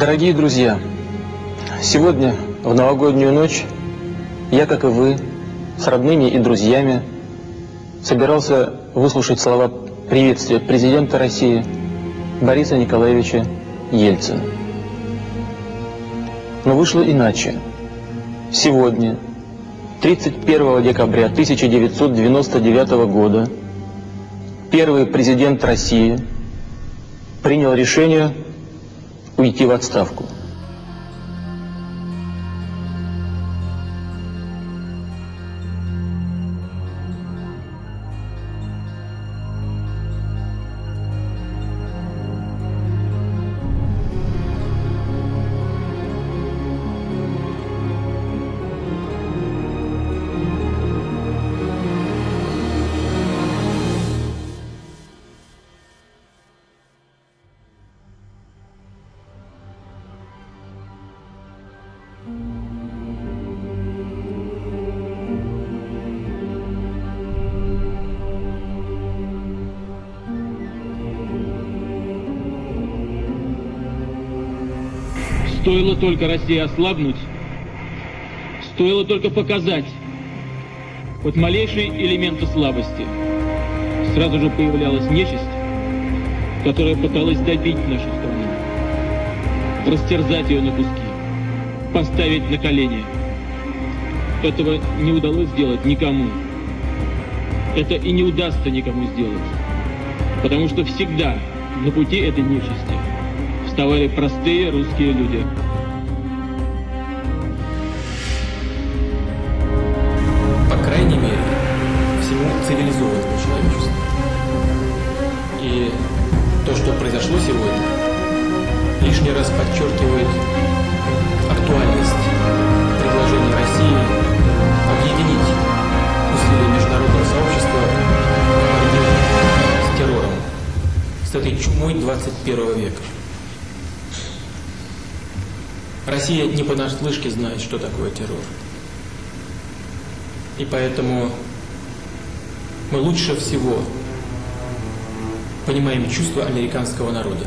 Дорогие друзья, сегодня, в новогоднюю ночь, я, как и вы, с родными и друзьями, собирался выслушать слова приветствия президента России Бориса Николаевича Ельцина. Но вышло иначе. Сегодня, 31 декабря 1999 года, первый президент России принял решение уйти в отставку. Стоило только России ослабнуть, стоило только показать хоть малейшие элементы слабости, сразу же появлялась нечисть, которая пыталась добить нашу страну, растерзать ее на куски, поставить на колени. Этого не удалось сделать никому. Это и не удастся никому сделать. Потому что всегда на пути этой нечисти вставали простые русские люди. По крайней мере, всему цивилизованному человечеству. И то, что произошло сегодня, лишний раз подчеркивает актуальность предложения России объединить усилия международного сообщества с террором, с этой чумой 21 века. Россия не понаслышке знает, что такое террор. И поэтому мы лучше всего понимаем чувства американского народа.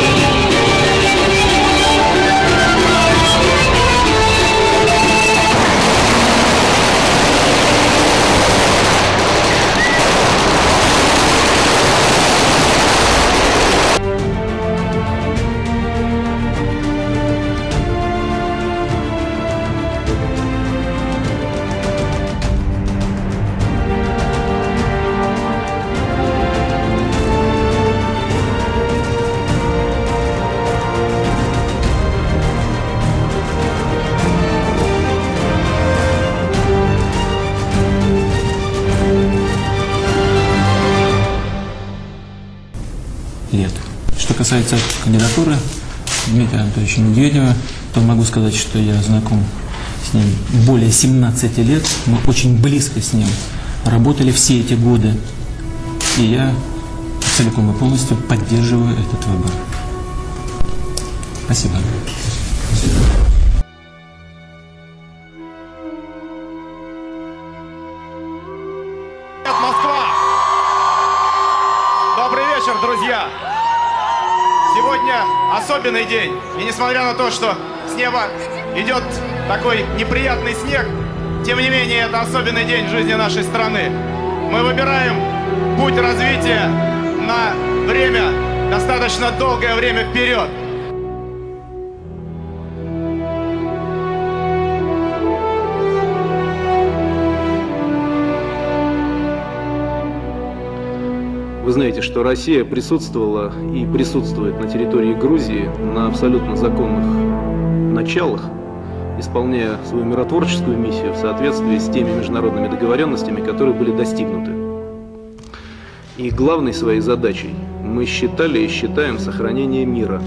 касается кандидатуры Дмитрия Анатольевича Медведева, то могу сказать, что я знаком с ним более 17 лет. Мы очень близко с ним работали все эти годы. И я целиком и полностью поддерживаю этот выбор. Спасибо. Особенный день. И несмотря на то, что с неба идет такой неприятный снег, тем не менее, это особенный день в жизни нашей страны. Мы выбираем путь развития на время, достаточно долгое время вперед. Знаете, что Россия присутствовала и присутствует на территории Грузии на абсолютно законных началах, исполняя свою миротворческую миссию в соответствии с теми международными договоренностями, которые были достигнуты. И главной своей задачей мы считали и считаем сохранение мира.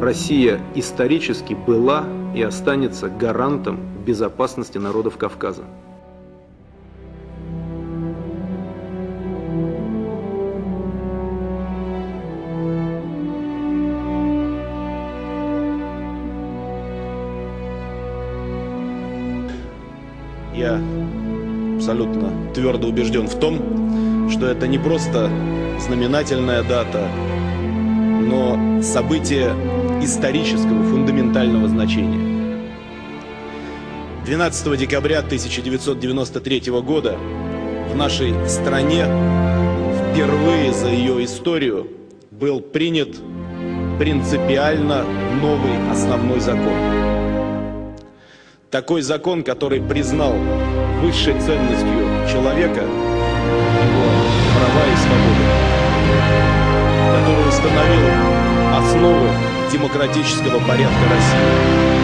Россия исторически была и останется гарантом безопасности народов Кавказа. Абсолютно твердо убежден в том, что это не просто знаменательная дата, но событие исторического, фундаментального значения. 12 декабря 1993 года в нашей стране впервые за ее историю был принят принципиально новый основной закон. Такой закон, который признал высшей ценностью человека его права и свободы, который установил основы демократического порядка России.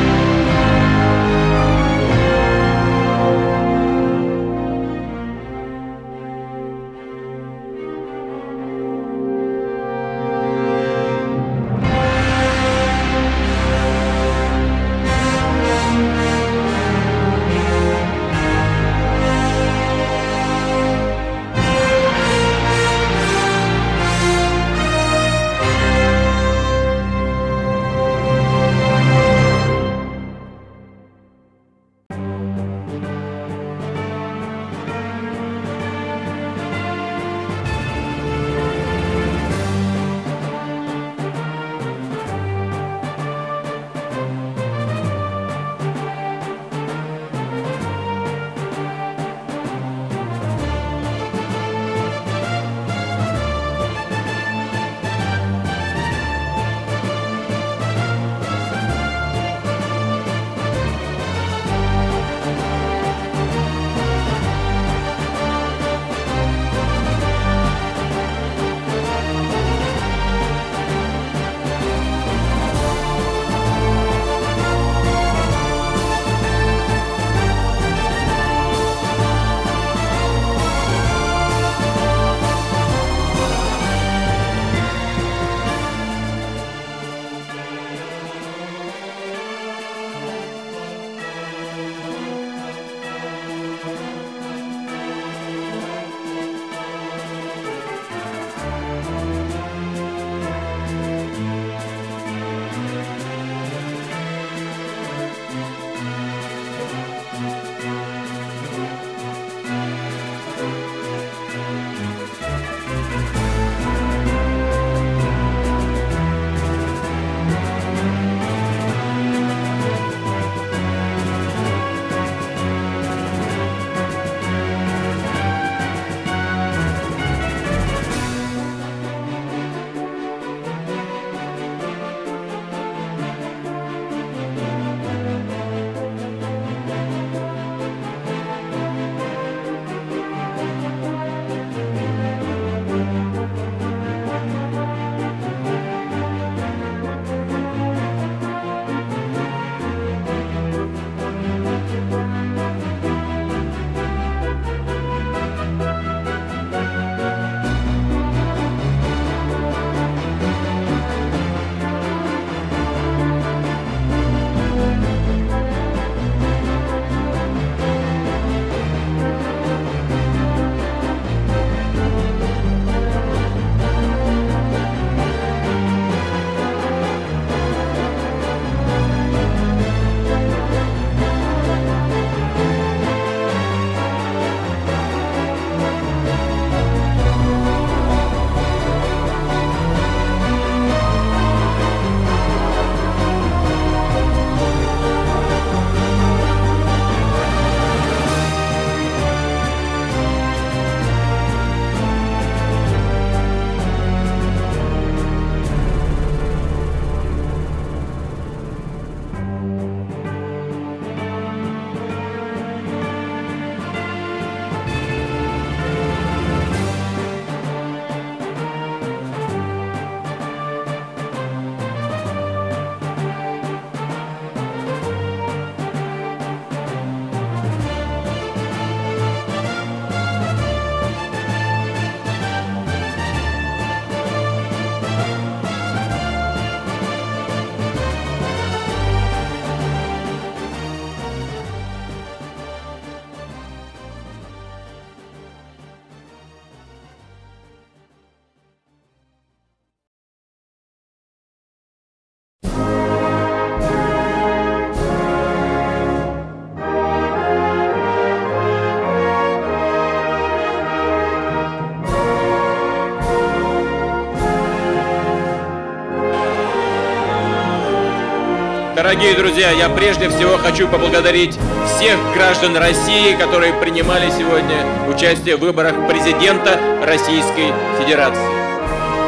Дорогие друзья, я прежде всего хочу поблагодарить всех граждан России, которые принимали сегодня участие в выборах президента Российской Федерации.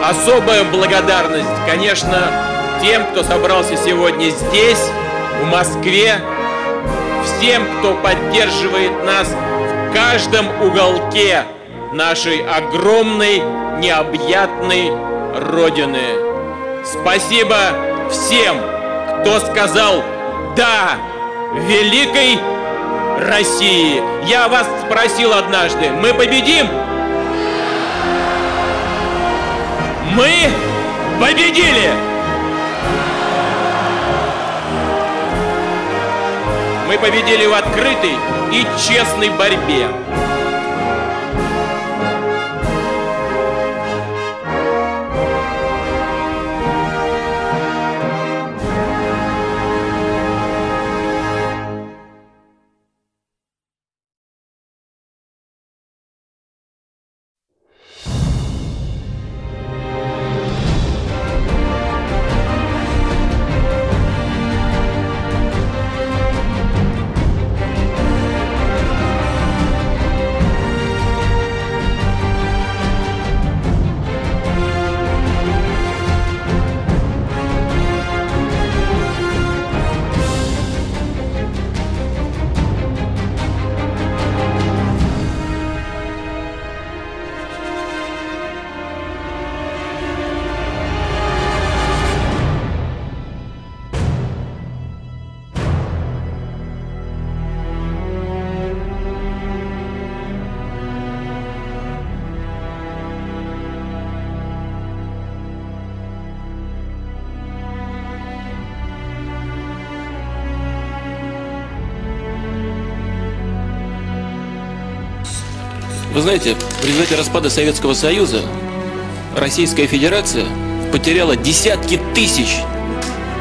Особая благодарность, конечно, тем, кто собрался сегодня здесь, в Москве, всем, кто поддерживает нас в каждом уголке нашей огромной, необъятной Родины. Спасибо всем, кто сказал «да» великой России. Я вас спросил однажды, мы победим? Мы победили! Мы победили в открытой и честной борьбе. Вы знаете, в результате распада Советского Союза Российская Федерация потеряла десятки тысяч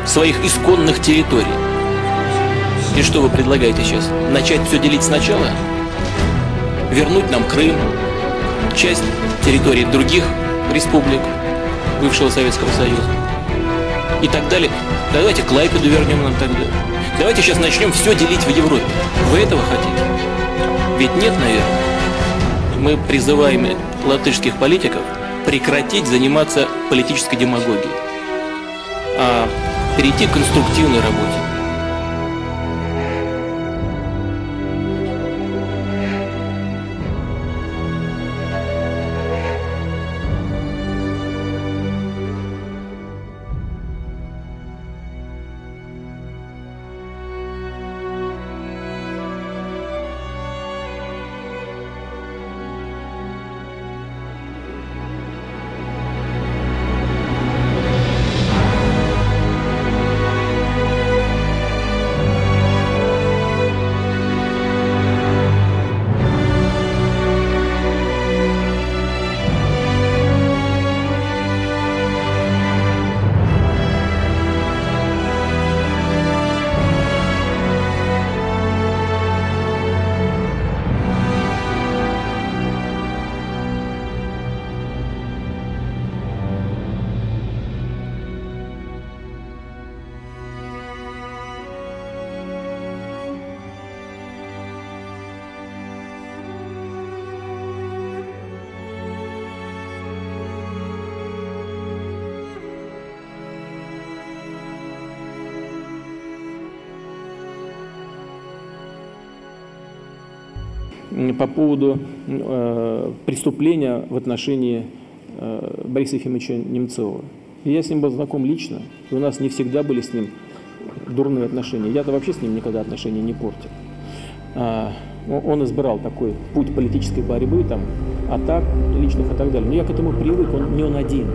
своих исконных территорий. И что вы предлагаете сейчас? Начать все делить сначала? Вернуть нам Крым, часть территорий других республик бывшего Советского Союза и так далее. Давайте Клайпеду вернем нам тогда. Давайте сейчас начнем все делить в Европе. Вы этого хотите? Ведь нет, наверное. Мы призываем латышских политиков прекратить заниматься политической демагогией, а перейти к конструктивной работе. По поводу э, преступления в отношении э, Бориса Ефимовича Немцова. Я с ним был знаком лично, и у нас не всегда были с ним дурные отношения. Я-то вообще с ним никогда отношения не портил. А, он избрал такой путь политической борьбы, там, атак личных и так далее. Но я к этому привык, он не он один.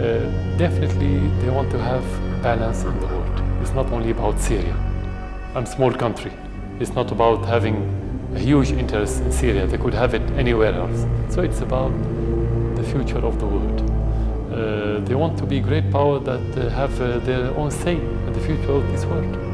Uh, definitely they want to have balance in the world. It's not only about Syria. I'm a small country. It's not about having a huge interest in Syria. They could have it anywhere else. So it's about the future of the world. Uh, they want to be great power that uh, have uh, their own say in the future of this world.